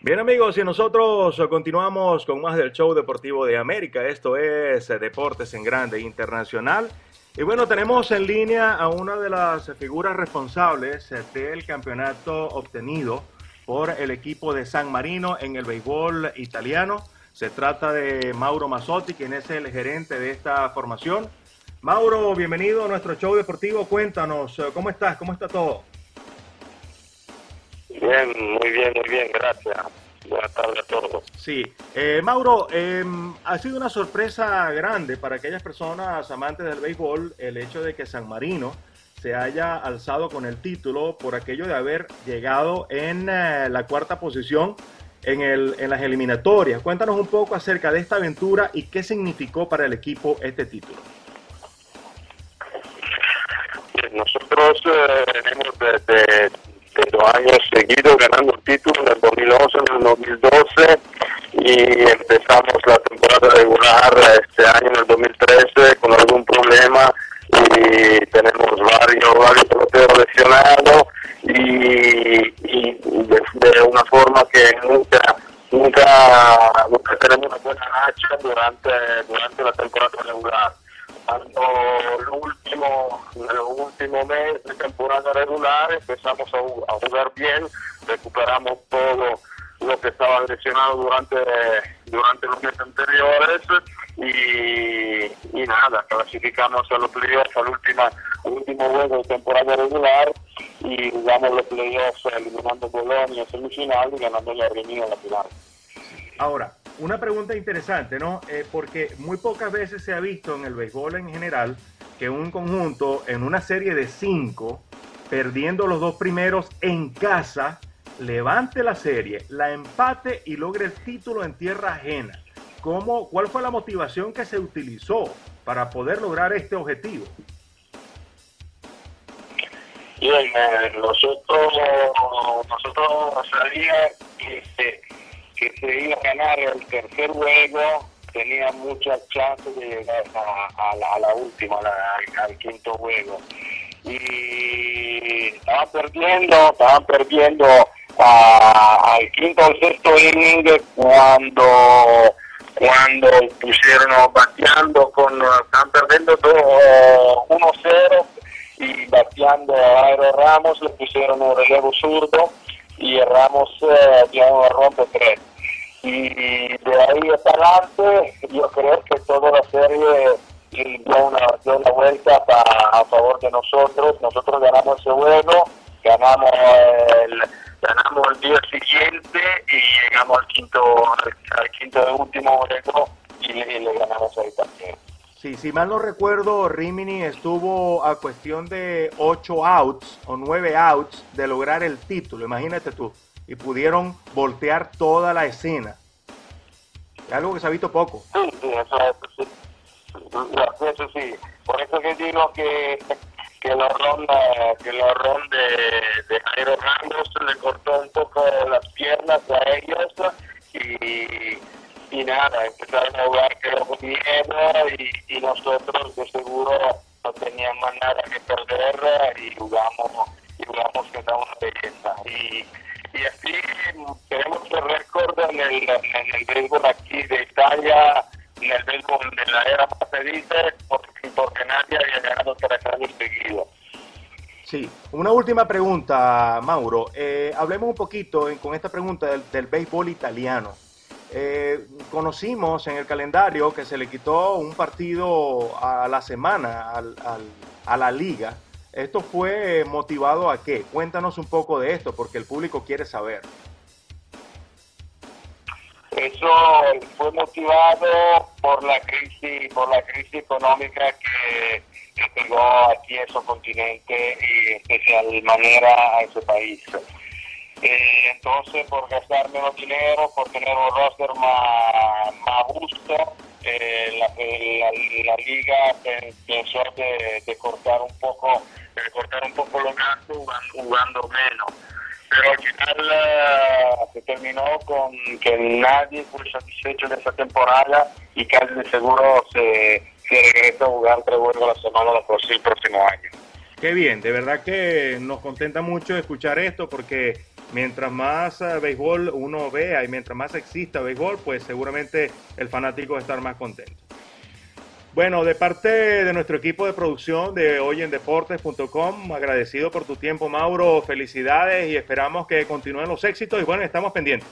Bien amigos, y nosotros continuamos con más del show deportivo de América. Esto es eh, Deportes en Grande Internacional. Y bueno, tenemos en línea a una de las figuras responsables eh, del campeonato obtenido por el equipo de San Marino en el béisbol italiano. Se trata de Mauro Mazzotti, quien es el gerente de esta formación. Mauro, bienvenido a nuestro show deportivo. Cuéntanos, eh, ¿cómo estás? ¿Cómo está todo? Bien, muy bien, muy bien, gracias. Buenas tardes a todos. Sí, eh, Mauro, eh, ha sido una sorpresa grande para aquellas personas amantes del béisbol el hecho de que San Marino se haya alzado con el título por aquello de haber llegado en eh, la cuarta posición en, el, en las eliminatorias. Cuéntanos un poco acerca de esta aventura y qué significó para el equipo este título. Nosotros eh, venimos desde dos años seguidos ganando el título en el 2011, en el 2012 y empezamos la temporada regular este año en el 2013 con algún problema y tenemos varios, varios peloteros lesionados y, de, una forma que nunca nunca nunca tenemos una buena racha durante durante la temporada regular cuando el último, mes de temporada regular empezamos a, jugar bien, recuperamos todo lo que estaba lesionado durante, los meses anteriores y, y nada, clasificamos a los playoffs al última, último juego de temporada regular y jugamos los playoffs eliminando Bolonia semifinal y ganando la Rimini en la final. Ahora, una pregunta interesante, ¿no? Eh, porque muy pocas veces se ha visto en el béisbol en general que un conjunto en una serie de cinco, perdiendo los dos primeros en casa, levante la serie, la empate y logre el título en tierra ajena. ¿Cómo, ¿Cuál fue la motivación que se utilizó para poder lograr este objetivo? Bien, eh, nosotros, nosotros sabíamos que que se iba a ganar el tercer juego, tenía muchas chances de llegar a, la, última, al, quinto juego. Y estaban perdiendo, estaban perdiendo al quinto o sexto inning cuando cuando pusieron bateando con estaban perdiendo 1-0 y bateando a Aero Ramos le pusieron un relevo zurdo y Ramos eh, dio rompe tres y de ahí adelante yo creo que toda la serie dio una, dio una vuelta a favor de nosotros, nosotros ganamos ese juego, ganamos el, ganamos el día siguiente y llegamos al quinto, al, quinto de último juego y, le ganamos ahí también. Sí, si mal no recuerdo, Rimini estuvo a cuestión de 8 outs o 9 outs de lograr el título, imagínate tú y pudieron voltear toda la escena. Es algo que se ha visto poco. Sí, sí, eso, sí. eso sí. Por eso que digo que, que el horrón, que el horrón de, de Jairo Ramos le cortó un poco las piernas a ellos y, y nada, empezaron a jugar que con miedo y, y nosotros de seguro no teníamos nada que perder y jugamos, y jugamos que una belleza. Y, en el, en el béisbol aquí de Italia, en el béisbol de la era pasadiza, porque, porque nadie había ganado tres años seguidos. Sí, una última pregunta, Mauro. Eh, hablemos un poquito con esta pregunta del, béisbol italiano. Eh, conocimos en el calendario que se le quitó un partido a la semana al, a la liga ¿Esto fue motivado a qué? Cuéntanos un poco de esto, porque el público quiere saber. Eso fue motivado por la crisis, por la crisis económica que, pegó aquí en ese continente y especial manera a ese país. Eh, entonces, por gastar menos dinero, por tener un roster más, más justo, eh, la, liga pensó de, cortar un poco de cortar un poco los gastos jugando, menos pero al final terminó con que nadie fue satisfecho de esa temporada y casi de seguro se, regresa a jugar tres juegos a la semana el próximo año. Qué bien, de verdad que nos contenta mucho escuchar esto porque mientras más eh, béisbol uno vea y mientras más exista béisbol, pues seguramente el fanático va a estar más contento. Bueno, de parte de nuestro equipo de producción de hoyendeportes.com, agradecido por tu tiempo, Mauro. Felicidades y esperamos que continúen los éxitos. Y bueno, estamos pendientes.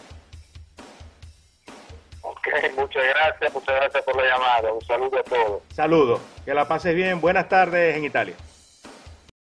Ok, muchas gracias, muchas gracias por la llamada. Un saludo a todos. Saludos, que la pases bien. Buenas tardes en Italia.